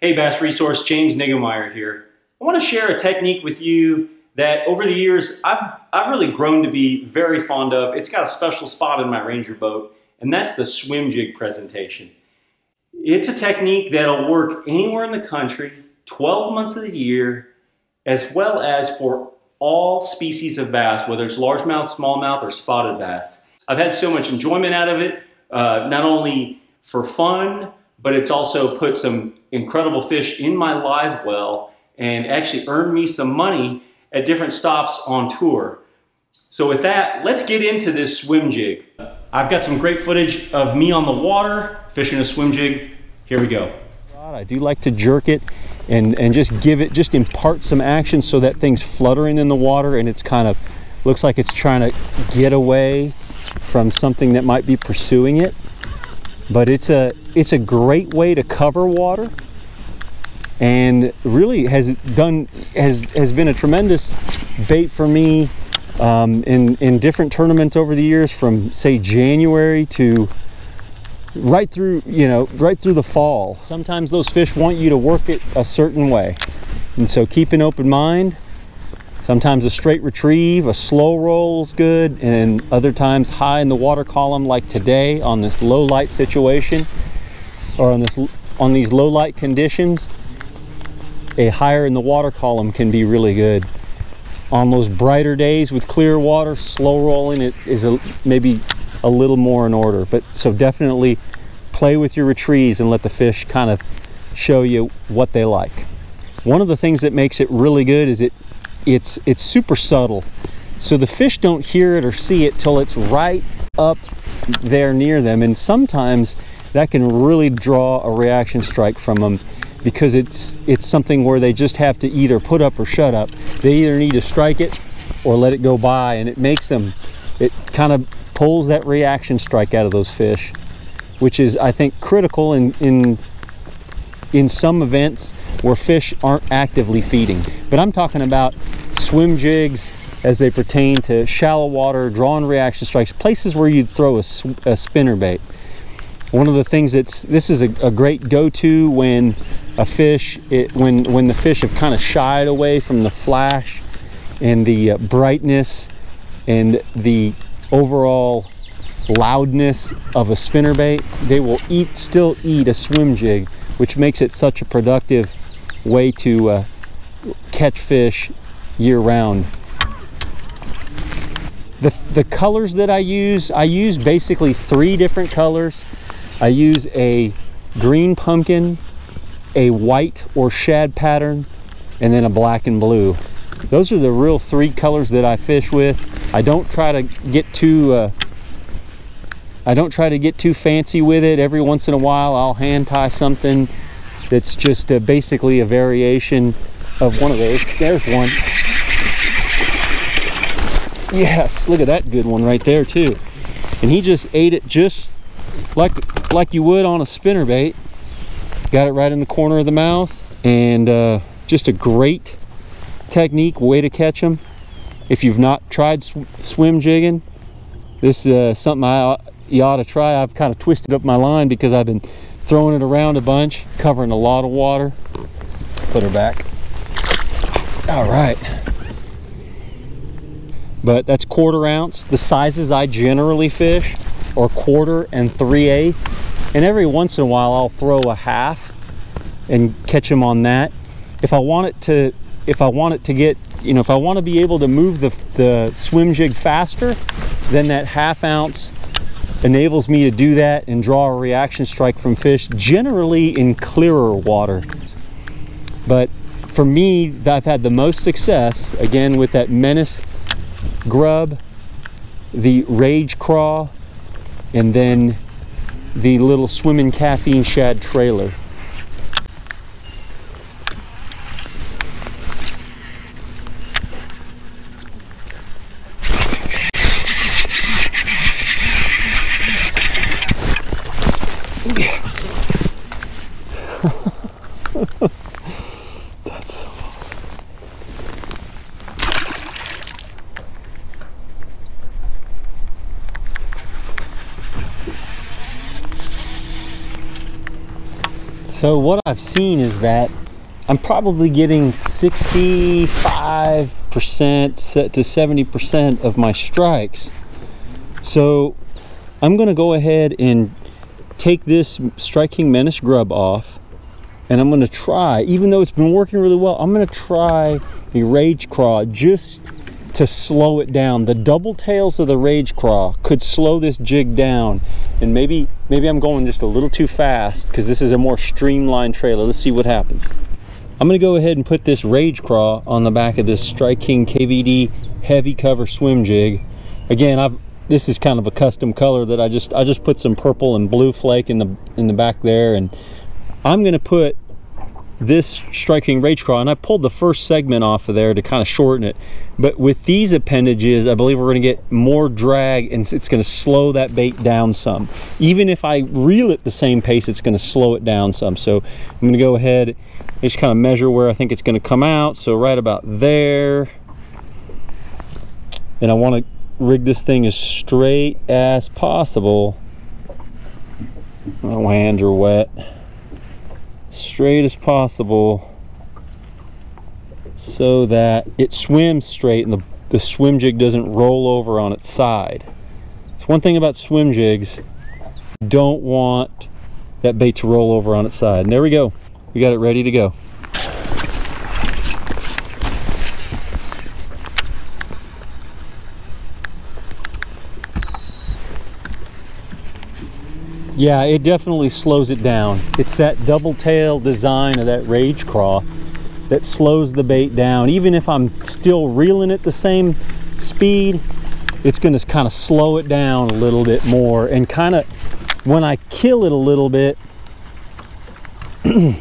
Hey Bass Resource, James Niggemeyer here. I want to share a technique with you that over the years I've, I've really grown to be very fond of. It's got a special spot in my Ranger boat, and that's the swim jig presentation. It's a technique that'll work anywhere in the country, 12 months of the year, as well as for all species of bass, whether it's largemouth, smallmouth, or spotted bass. I've had so much enjoyment out of it, uh, not only for fun, but it's also put some incredible fish in my live well and actually earned me some money at different stops on tour. So with that, let's get into this swim jig. I've got some great footage of me on the water fishing a swim jig. Here we go. I do like to jerk it and, and just give it, just impart some action so that thing's fluttering in the water and it's kind of, looks like it's trying to get away from something that might be pursuing it. But it's a, it's a great way to cover water and really has done, has, has been a tremendous bait for me um, in, in different tournaments over the years from say January to right through, you know, right through the fall. Sometimes those fish want you to work it a certain way. And so keep an open mind. Sometimes a straight retrieve, a slow roll is good, and other times high in the water column like today on this low light situation or on this on these low light conditions, a higher in the water column can be really good. On those brighter days with clear water, slow rolling it is a, maybe a little more in order. But so definitely play with your retrieves and let the fish kind of show you what they like. One of the things that makes it really good is it it's it's super subtle. So the fish don't hear it or see it till it's right up there near them. And sometimes that can really draw a reaction strike from them because it's it's something where they just have to either put up or shut up. They either need to strike it or let it go by and it makes them it kind of pulls that reaction strike out of those fish, which is, I think, critical in, in, in some events where fish aren't actively feeding. But I'm talking about swim jigs as they pertain to shallow water, drawn reaction strikes, places where you'd throw a, a spinner bait. One of the things that's, this is a, a great go-to when a fish, it, when, when the fish have kind of shied away from the flash and the uh, brightness and the overall loudness of a spinnerbait, they will eat, still eat a swim jig, which makes it such a productive way to uh, catch fish year round. The, the colors that I use, I use basically three different colors. I use a green pumpkin, a white or shad pattern, and then a black and blue. Those are the real three colors that I fish with. I don't try to get too uh, I don't try to get too fancy with it. Every once in a while I'll hand tie something that's just uh, basically a variation of one of those. There's one. Yes, look at that good one right there too. And he just ate it just like like you would on a spinner bait. Got it right in the corner of the mouth and uh, just a great technique, way to catch them. If you've not tried sw swim jigging, this is uh, something I, you ought to try. I've kind of twisted up my line because I've been throwing it around a bunch, covering a lot of water. Put her back. All right. But that's quarter ounce. The sizes I generally fish are quarter and three eighth. And every once in a while I'll throw a half and catch them on that. If I want it to if I want it to get you know, if I want to be able to move the, the swim jig faster, then that half ounce enables me to do that and draw a reaction strike from fish, generally in clearer water. But for me, I've had the most success, again, with that Menace grub, the Rage Craw, and then the little swimming caffeine shad trailer. So what I've seen is that I'm probably getting 65% set to 70% of my strikes. So I'm going to go ahead and take this Strike King Menace grub off and I'm going to try, even though it's been working really well, I'm going to try a Rage Craw just to slow it down. The double tails of the Rage Craw could slow this jig down and maybe maybe I'm going just a little too fast because this is a more streamlined trailer. Let's see what happens. I'm going to go ahead and put this Rage Craw on the back of this Strike King KVD heavy cover swim jig. Again, I've this is kind of a custom color that I just I just put some purple and blue flake in the in the back there and I'm gonna put this Strike King Rage Craw and I pulled the first segment off of there to kind of shorten it. But with these appendages I believe we're going to get more drag and it's going to slow that bait down some. Even if I reel it the same pace it's going to slow it down some. So I'm going to go ahead and just kind of measure where I think it's going to come out. So right about there. And I want to rig this thing as straight as possible. My hands are wet. Straight as possible so that it swims straight and the, the swim jig doesn't roll over on its side. It's one thing about swim jigs, don't want that bait to roll over on its side. And there we go. We got it ready to go. Yeah, it definitely slows it down. It's that double tail design of that Rage Craw that slows the bait down. Even if I'm still reeling at the same speed, it's gonna kind of slow it down a little bit more and kind of, when I kill it a little bit,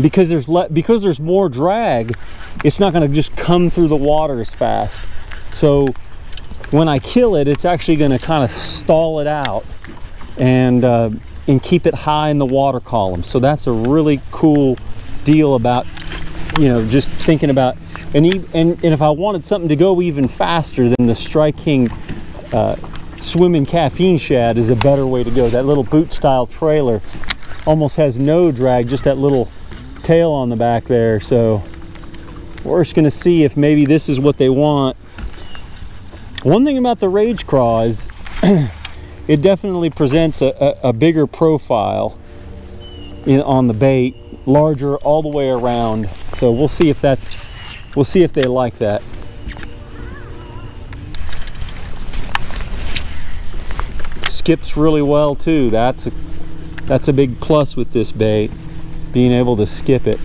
because there's because there's more drag, it's not gonna just come through the water as fast. So when I kill it, it's actually gonna kind of stall it out and uh, and keep it high in the water column. So that's a really cool deal about you know just thinking about and and, and if I wanted something to go even faster than the Strike King uh, swimming caffeine shad is a better way to go. That little boot style trailer almost has no drag, just that little tail on the back there. So we're just gonna see if maybe this is what they want. One thing about the Rage Craw is it definitely presents a, a, a bigger profile in, on the bait, larger all the way around. So we'll see if that's, we'll see if they like that. Skips really well too. That's a, that's a big plus with this bait, being able to skip it.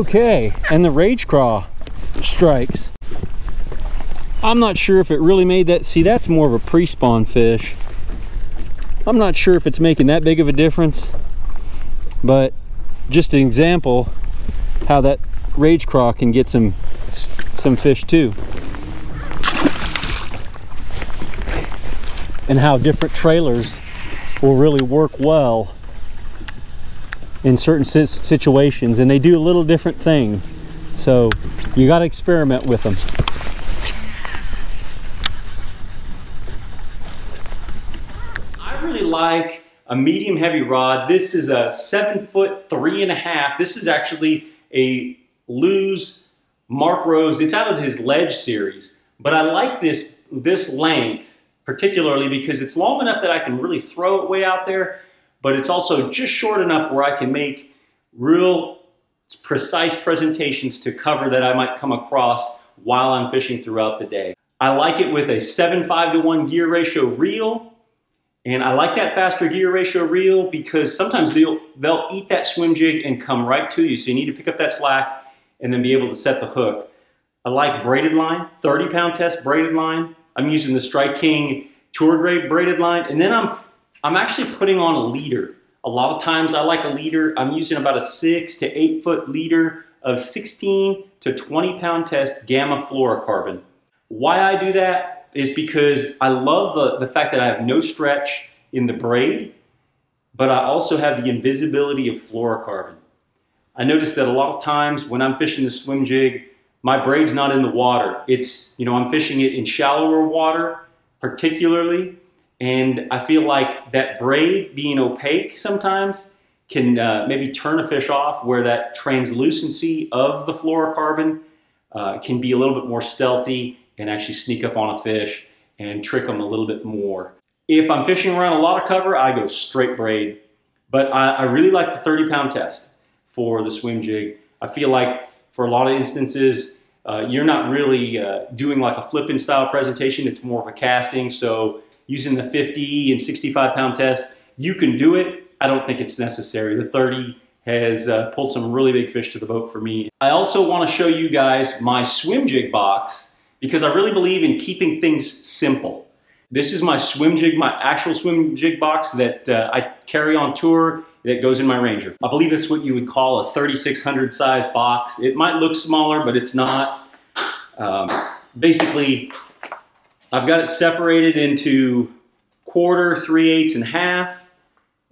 Okay, and the Rage Craw strikes. I'm not sure if it really made that. See, that's more of a pre-spawn fish. I'm not sure if it's making that big of a difference, but just an example how that Rage Craw can get some some fish too. And how different trailers will really work well in certain situations and they do a little different thing. So you got to experiment with them. I really like a medium heavy rod. This is a seven foot three and a half. This is actually a Lew's Mark Rose. It's out of his Ledge series. But I like this, this length particularly because it's long enough that I can really throw it way out there but it's also just short enough where I can make real precise presentations to cover that I might come across while I'm fishing throughout the day. I like it with a 7.5 to 1 gear ratio reel, and I like that faster gear ratio reel because sometimes they'll, they'll eat that swim jig and come right to you, so you need to pick up that slack and then be able to set the hook. I like braided line, 30 pound test braided line. I'm using the Strike King tour grade braided line, and then I'm I'm actually putting on a leader. A lot of times I like a leader. I'm using about a six to eight foot leader of 16 to 20 pound test gamma fluorocarbon. Why I do that is because I love the, the fact that I have no stretch in the braid, but I also have the invisibility of fluorocarbon. I notice that a lot of times when I'm fishing the swim jig, my braid's not in the water. It's, you know, I'm fishing it in shallower water, particularly, and I feel like that braid being opaque sometimes can uh, maybe turn a fish off where that translucency of the fluorocarbon uh, can be a little bit more stealthy and actually sneak up on a fish and trick them a little bit more. If I'm fishing around a lot of cover, I go straight braid. But I, I really like the 30 pound test for the swim jig. I feel like for a lot of instances, uh, you're not really uh, doing like a flipping style presentation. It's more of a casting. So using the 50 and 65 pound test, you can do it. I don't think it's necessary. The 30 has uh, pulled some really big fish to the boat for me. I also want to show you guys my swim jig box because I really believe in keeping things simple. This is my swim jig, my actual swim jig box that uh, I carry on tour that goes in my Ranger. I believe it's what you would call a 3600 size box. It might look smaller, but it's not. Um, basically, I've got it separated into quarter, three eighths, and half.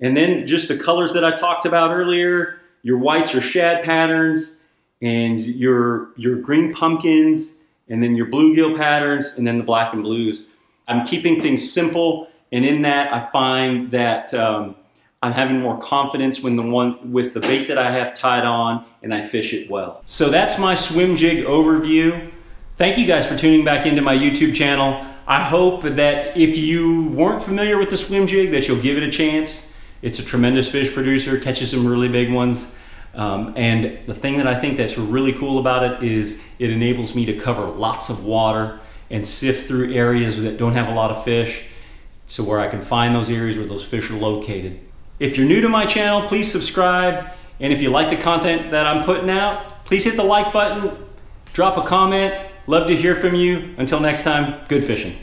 And then just the colors that I talked about earlier, your whites your shad patterns, and your, your green pumpkins, and then your bluegill patterns, and then the black and blues. I'm keeping things simple, and in that I find that um, I'm having more confidence when the one with the bait that I have tied on and I fish it well. So that's my swim jig overview. Thank you guys for tuning back into my YouTube channel. I hope that if you weren't familiar with the swim jig that you'll give it a chance. It's a tremendous fish producer, catches some really big ones. Um, and the thing that I think that's really cool about it is it enables me to cover lots of water and sift through areas that don't have a lot of fish so where I can find those areas where those fish are located. If you're new to my channel, please subscribe. And if you like the content that I'm putting out, please hit the like button, drop a comment. Love to hear from you. Until next time, good fishing.